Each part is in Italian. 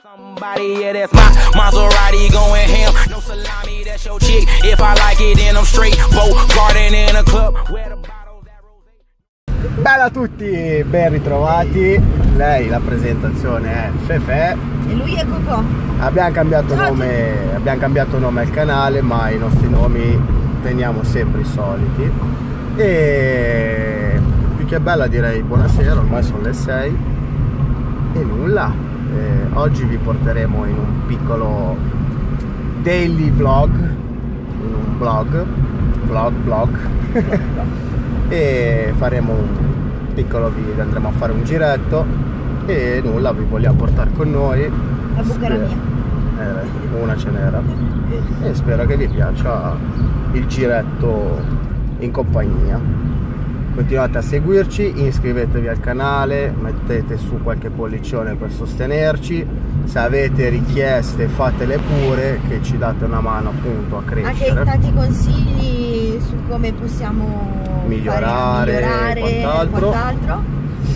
Somebody, yeah, that's my Maserati going ham. No salami, that's your chick. If I like it, then I'm straight. Boat garden in a club. Where the bottles at rose. Bella a tutti, ben ritrovati. Lei, la presentazione è Fefe. E lui è Cocò. Abbiamo cambiato, Ciao nome, abbiamo cambiato nome al canale, ma i nostri nomi teniamo sempre i soliti. E più che bella direi buonasera, ormai sono le 6. E nulla. Eh, oggi vi porteremo in un piccolo daily vlog, in un blog, vlog, blog. e faremo un piccolo video, andremo a fare un giretto e nulla, vi vogliamo portare con noi. A Bucaramia. Eh, una ce n'era. E spero che vi piaccia il giretto in compagnia. Continuate a seguirci, iscrivetevi al canale, mettete su qualche pollicione per sostenerci. Se avete richieste fatele pure, che ci date una mano appunto a Anche crescere. tanti consigli su come possiamo Migliorare, fare, migliorare quant'altro. quant'altro.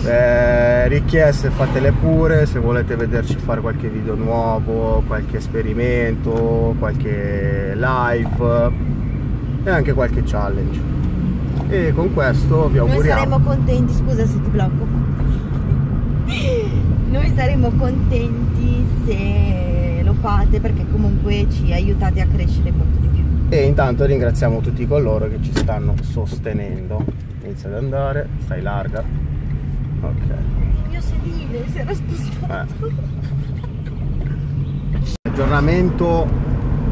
Eh, richieste fatele pure se volete vederci fare qualche video nuovo, qualche esperimento, qualche live e anche qualche challenge. E con questo vi Noi auguriamo. saremo contenti, scusa se ti blocco. Noi saremo contenti se lo fate perché comunque ci aiutate a crescere molto di più. E intanto ringraziamo tutti coloro che ci stanno sostenendo. Inizia ad andare, stai larga. Ok. Il mio sedile si era spostato. Aggiornamento,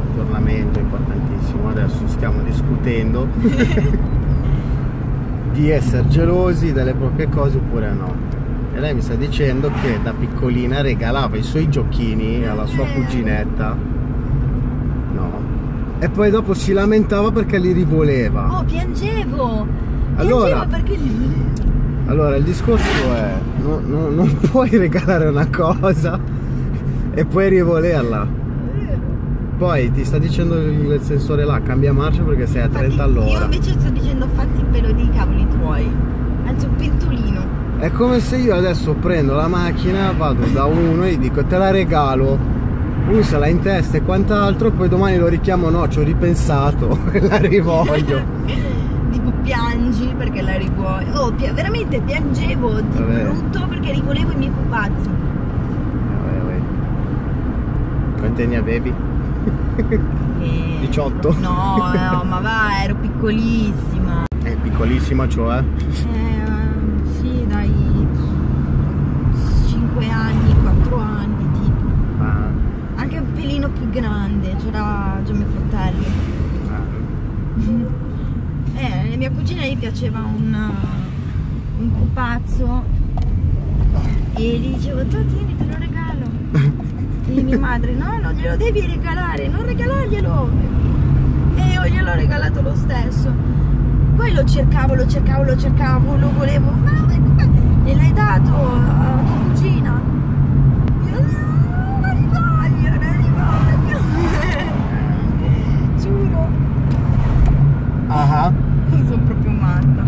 aggiornamento importantissimo, adesso stiamo discutendo di essere gelosi delle proprie cose oppure no. E lei mi sta dicendo che da piccolina regalava i suoi giochini alla sua cuginetta. No. E poi dopo si lamentava perché li rivoleva. Oh, piangevo! Allora- Piangevo perché li Allora il discorso è, no- no- non puoi regalare una cosa e poi rivolerla. Poi ti sta dicendo il sensore là, cambia marcia perché sei a 30 Io all'ora. invece sto dicendo fatti il pelo dei cavoli tuoi. Anzi un pentolino. È come se io adesso prendo la macchina, vado da uno e gli dico te la regalo, lui se l'ha in testa e quant'altro, e poi domani lo richiamo, no, ci ho ripensato e la rivoglio. tipo piangi perché la rivuoi. Oh, pi- veramente piangevo di Vabbè. brutto perché rivolevo i miei pupazzi. Vai, vai. Quanti anni avevi? E- 18? No, no, ma va, ero piccolissima. È piccolissima, cioè. Eh, sì, dai 5 anni, 4 anni, tipo. Ah, Anche un pelino più grande, c'era già mio fratello. ah. Eh, mia cugina gli piaceva un, un pupazzo e gli dicevo, tu tieni, te lo regalo. E mia madre, no, non glielo devi regalare, non regalarglielo. E io gliel'ho regalato lo stesso. Poi lo cercavo, lo cercavo, lo cercavo, lo volevo. Ma e l'hai dato a tua cugina? Io, no, non li voglio, non li voglio. Giuro. Ah, Sono proprio matta.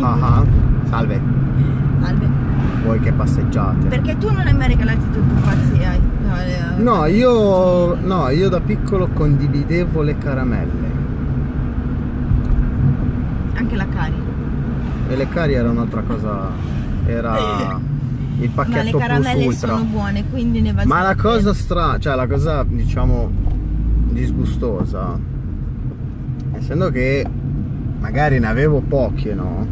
ah. Salve, Salve. voi che passeggiate. Perché tu non hai mai regalato i tuoi pupazzi ai... ai- No, io no, io da piccolo condividevo le caramelle. Anche la cari. E le cari era un'altra cosa. Era il Ma le pacchetto caramelle sono buone, quindi ne va Ma la cosa strana, cioè la cosa diciamo disgustosa, essendo che magari ne avevo poche, no?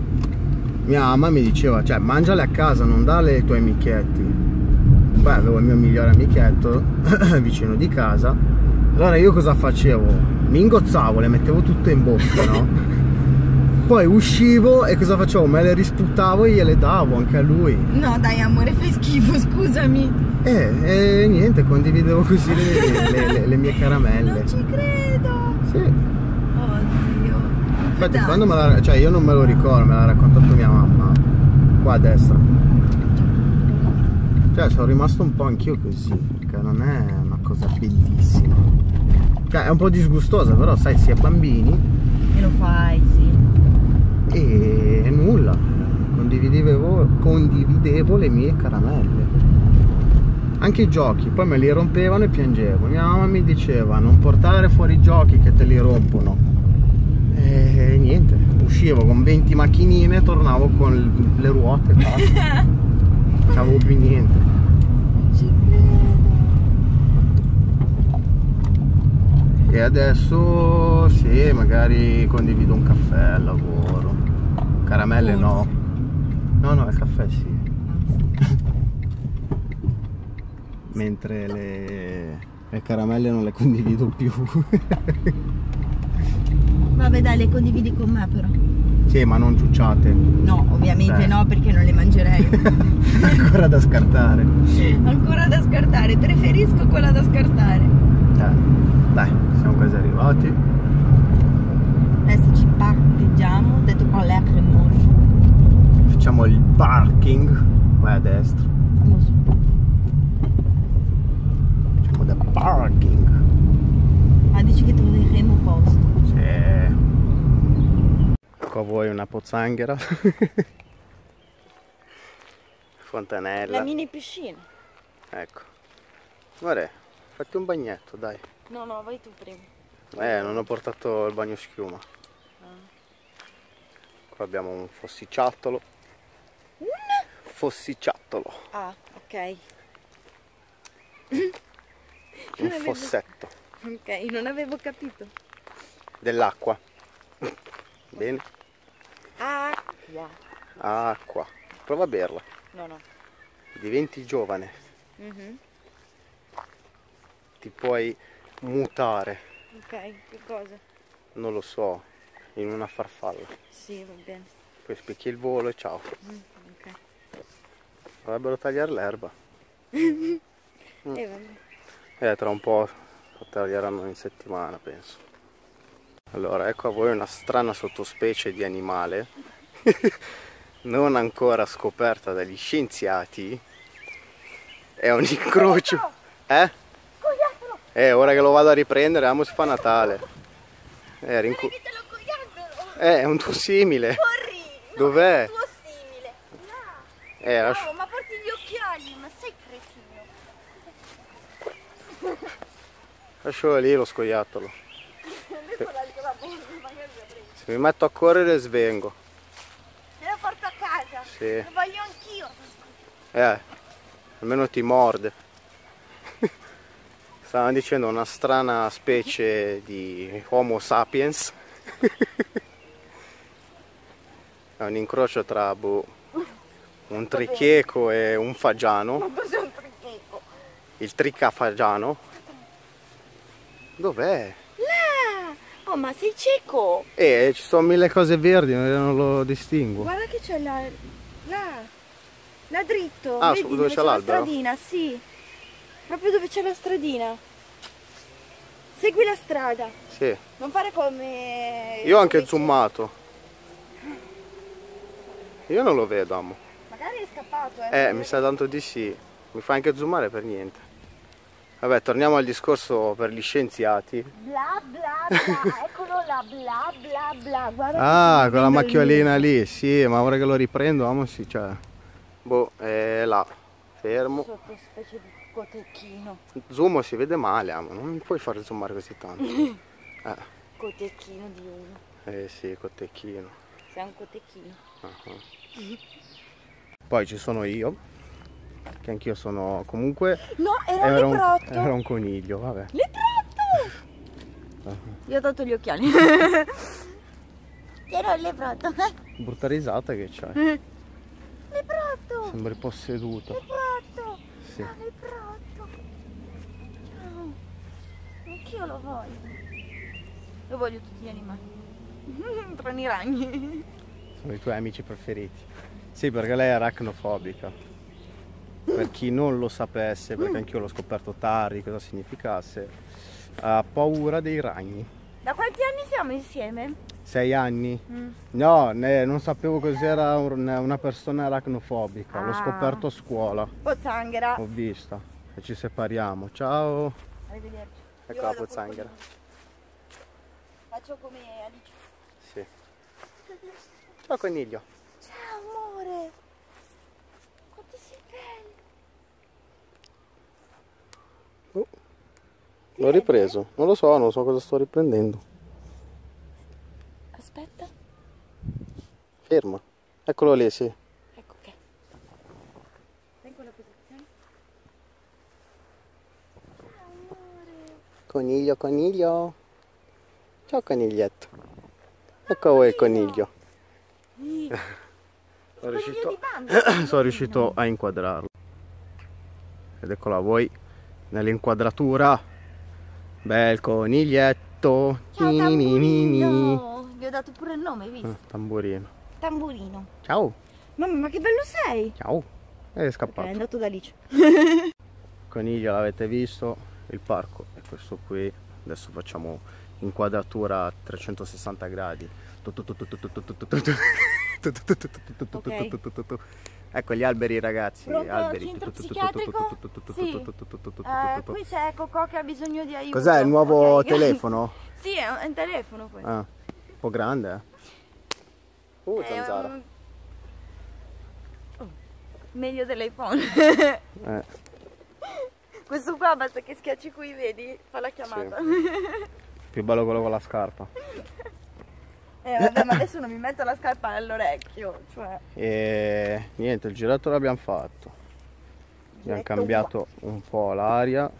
Mia mamma mi diceva, cioè mangiale a casa, non darle ai tuoi amichetti. Poi avevo il mio migliore amichetto vicino di casa. Allora io cosa facevo? Mi ingozzavo, le mettevo tutte in bocca, no? Poi uscivo e cosa facevo? Me le risputavo e gliele davo anche a lui. No dai amore, fai schifo, scusami. Eh, e niente, condividevo così le, le- le- le mie caramelle. Non ci credo. Sì. Oddio. Infatti Dai. quando me la. cioè io non me lo ricordo, me l'ha raccontato mia mamma. Qua a destra. Cioè sono rimasto un po' anch'io così, perché non è una cosa bellissima. Cioè è un po' disgustosa, però sai, si è bambini E lo fai, sì. E nulla. Condividevo, condividevo le mie caramelle. anche i giochi, poi me li rompevano e piangevo. Mia mamma mi diceva non portare fuori i giochi che te li rompono. E niente, uscivo con 20 macchinine tornavo con le ruote, basta. Non avevo più niente. E adesso sì, magari condivido un caffè al lavoro. Caramelle no. No, no, il caffè sì. Mentre le, le caramelle non le condivido più. Vabbè dai, le condividi con me però. sì, ma non ciucciate. No, ovviamente Eh. no, perché non le mangerei. Ancora da scartare. Ancora da scartare, preferisco quella da scartare. Eh, dai, siamo quasi arrivati. Adesso ci parcheggiamo, detto parlare cremoso. Facciamo il parking. Vai a destra. Famoso. Facciamo da parking. Ma dici che troveremo posto. Sì. Ecco a voi una pozzanghera. Fontanella. La mini piscina. Ecco. Guarda, fatti un bagnetto, dai. No, no, vai tu prima. Eh, non ho portato il bagno schiuma. Qua abbiamo un fossicciattolo. Un? Fossicciattolo. Ah, ok. Un avevo- fossetto Ok, non avevo capito. dell'acqua. Bene. Acqua. Acqua. Prova a berla. No, no. Diventi giovane. Mhm. Ti puoi mutare. Ok, che cosa? Non lo so. In una farfalla. Sì, va bene. Poi spicchi il volo e ciao. Mm, ok. Dovrebbero tagliare l'erba. E vabbè. Eh, tra un po' lo taglieranno in settimana, penso. Allora, ecco a voi una strana sottospecie di animale, non ancora scoperta dagli scienziati. È un incrocio. Eh? Eh, ora che lo vado a riprendere, amo si fa Natale. Eh, rincu-! Eh, è un tuo simile. Corri! No, Dov'è? è il tuo simile! No! Eh, lascia- Bravo, ma porti gli occhiali, ma sei cretino! lascialo lì lo scoiattolo. Se mi metto a correre svengo. Te lo porto a casa! Sì. Lo voglio anch'io! Eh, almeno ti morde. Stavano dicendo una strana specie di Homo sapiens. È un incrocio tra boh, un tricheco e un fagiano. Cos'è un tricheco? Il tricafagiano. Dov'è? Là! Oh, ma sei cieco! Eh, ci sono mille cose verdi, non lo distinguo. Guarda che c'è là, là, là dritto. Ah, Vedi dove c'è la l'albero? stradina, sì. Proprio dove c'è la stradina. Segui la strada. Sì. Non fare come... Io ho anche zoomato. Io non lo vedo, amo. Magari è scappato, eh. Eh, mi sa tanto di sì. Mi fa anche zoomare per niente. Vabbè, torniamo al discorso per gli scienziati. Bla bla bla, eccolo là, bla bla bla. Guarda Ah, quella macchiolina lì, sì, ma ora che lo riprendo, amo sì, cioè. Boh, è là. Fermo. lì. Sottospecie di cotechino. Zoom si vede male, amo. Non mi puoi fare zoomare così tanto. Eh, Cotechino di uno. eh sì, cotechino. Sei un cotechino. Ah. Poi ci sono io, che anch'io sono comunque. No, era, un Era un, era un coniglio, vabbè. Leprotto! Gli ho dato gli occhiali. Era il leprotto. Brutta risata che c'hai. Leprotto! Sembri posseduto. Leprotto! Sì. Ah, leprotto! Ciao! Anch'io lo voglio. Lo voglio tutti gli animali. Tranne i ragni. Sono i tuoi amici preferiti. Sì, perché lei è arachnofobica. Per chi non lo sapesse, perché anch'io l'ho scoperto tardi cosa significasse, ha paura dei ragni. Da quanti anni siamo insieme? Sei anni? Mm. No, ne- non sapevo cos'era un- una persona arachnofobica. L'ho Ah. scoperto a scuola. Pozzanghera. Ho vista. E ci separiamo. Ciao. Arrivederci. Ecco Io la pozzanghera. Faccio come Alice. Ciao coniglio. Ciao amore. Quanto sei bello. L'ho ripreso. Non lo so, non so cosa sto riprendendo. Aspetta. Ferma. Eccolo lì, sì. Ecco che. In quella posizione? Coniglio, coniglio. Ciao coniglietto. Ecco voi il coniglio. Sono riuscito, sono riuscito a inquadrarlo. Ed eccolo a voi nell'inquadratura. Bel coniglietto. Ciao tamburino. Gli ho dato pure il nome, hai visto? Ah, tamburino. Tamburino. Ciao, Mamma, ma che bello sei! ciao. Ed è Ok, è scappato. andato da Alice. Coniglio l'avete visto, il parco è questo qui. Adesso facciamo inquadratura a 360 gradi. Ecco gli alberi ragazzi, Pronto, alberi. centro psichiatrico? Sì. Eh, qui c'è Cocò che ha bisogno di aiuto. Cos'è il nuovo telefono? sì, è un, telefono questo. Ah, un po' grande, eh. Uh, zanzara. un- Oh, meglio dell'iPhone. Eh, questo qua basta che schiacci qui, vedi, fa la chiamata. più bello quello con la scarpa. eh, vabbè, ma adesso non mi metto la scarpa all'orecchio, cioè... E niente, il giretto l'abbiamo fatto. Abbiamo cambiato un po' l'aria.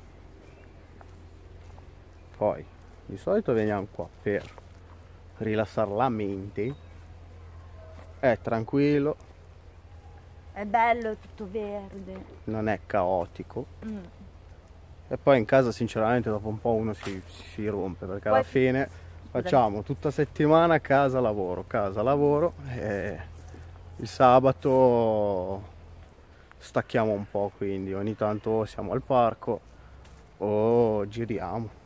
Poi, di solito veniamo qua per rilassare la mente. È tranquillo, È bello, è tutto verde. non è caotico. Mm. E poi in casa sinceramente dopo un po' uno si, si rompe perché alla Poi- fine facciamo tutta settimana casa lavoro, casa lavoro e il sabato stacchiamo un po' quindi ogni tanto siamo al parco o giriamo.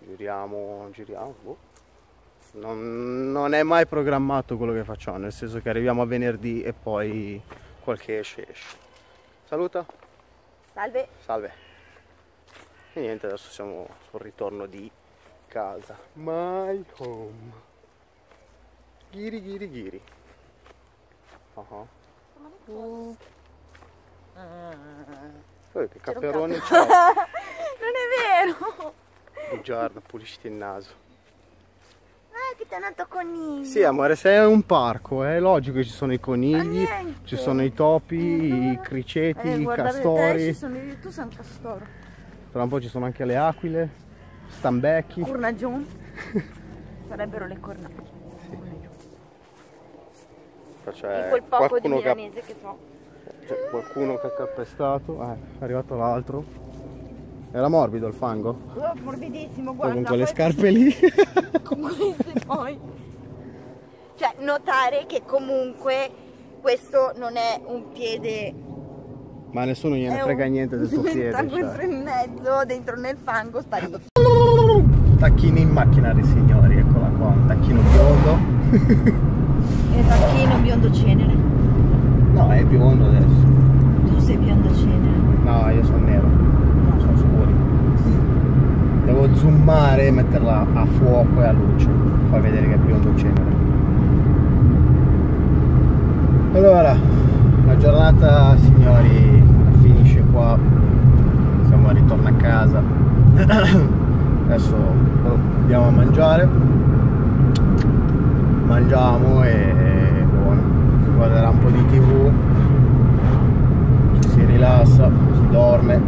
Giriamo, giriamo. boh. Non, non è mai programmato quello che facciamo, nel senso che arriviamo a venerdì e poi qualche esce esce. Saluta. Salve. Salve. E niente, adesso siamo sul ritorno di casa. My home. Ghiri ghiri ghiri. Ah, Poi che C'era un caperone gatto. c'è. non è vero. Bugiarda, pulisci il naso. Ah, che ti è nato coniglio. Sì, amore, sei a un parco, è logico che ci sono i conigli, ci sono i topi, i criceti, Eh, i guardate te, castori. ci sono tu sei un castoro. Tra un po' ci sono anche le aquile, stambecchi. Cornagion. Sarebbero le cornacchie. In quel poco di qualcuno che ha milanese che so. C'è qualcuno che ha calpestato, eh, è arrivato l'altro. Era morbido il fango? Oh, morbidissimo, Poi guarda. con quelle poi- scarpe lì. con queste poi. Cioè, notare che comunque questo non è un piede. Ma nessuno gliene è frega un- niente del suo piede. Sta cioè. dentro in mezzo, dentro nel fango, sparito. Tacchini in macchina dei signori, eccola qua, un tacchino biondo. E tacchino biondo cenere. No, è biondo adesso. Tu sei biondo cenere. No, io sono nero. No, sono scuri. Devo zoomare e metterla a fuoco e a luce. Poi vedere che è biondo cenere. Allora, la giornata signori finisce qua. Siamo ritorno a casa. Adesso andiamo a mangiare. Mangiamo e buono. Si guarderà un po' di tv. Si rilassa, si dorme.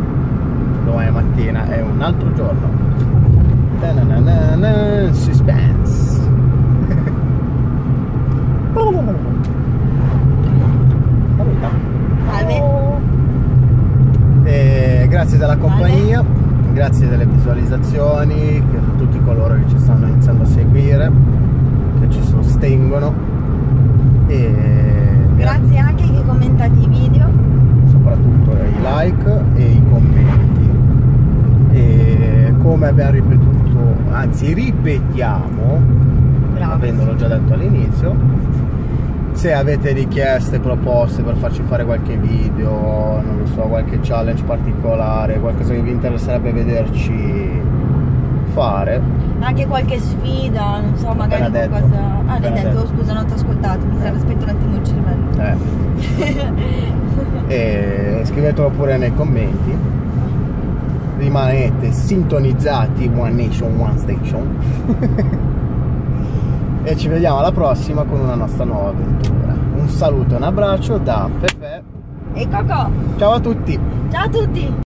Domani mattina è un altro giorno. Suspense. E grazie della compagnia, grazie delle visualizzazioni, per tutti coloro che ci stanno iniziando a seguire, che ci sostengono e Grazie anche che commentate i video. soprattutto i like e i commenti. E come abbiamo ripetuto, anzi ripetiamo, Bravo. avendolo già detto all'inizio, se avete richieste, proposte per farci fare qualche video, non lo so, qualche challenge particolare, qualcosa che vi interesserebbe vederci fare, Anche qualche sfida, non so, magari Appena detto. qualcosa. Ah, l'hai detto, detto. scusa, non ti ho ascoltato, mi serve aspetta un attimo il cervello. eh, e scrivetelo pure nei commenti rimanete sintonizzati One Nation, One Station. e ci vediamo alla prossima con una nostra nuova avventura. Un saluto e un abbraccio da Fefe. E Coco, Ciao a tutti! ciao a tutti!